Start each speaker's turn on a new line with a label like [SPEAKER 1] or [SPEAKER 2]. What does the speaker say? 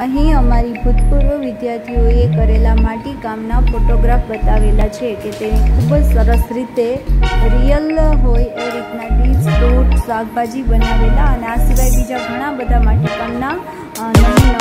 [SPEAKER 1] અહીં અમારી ભૂતપૂર્વ વિદ્યાર્થીઓએ કરેલા માટીકામના ફોટોગ્રાફ બતાવેલા છે કે તે ખૂબ જ સરસ રીતે રિયલ હોય એ રીતના ડીશ ફ્રૂટ શાકભાજી બનાવેલા અને આ સિવાય બીજા ઘણા બધા માટીકામના નવી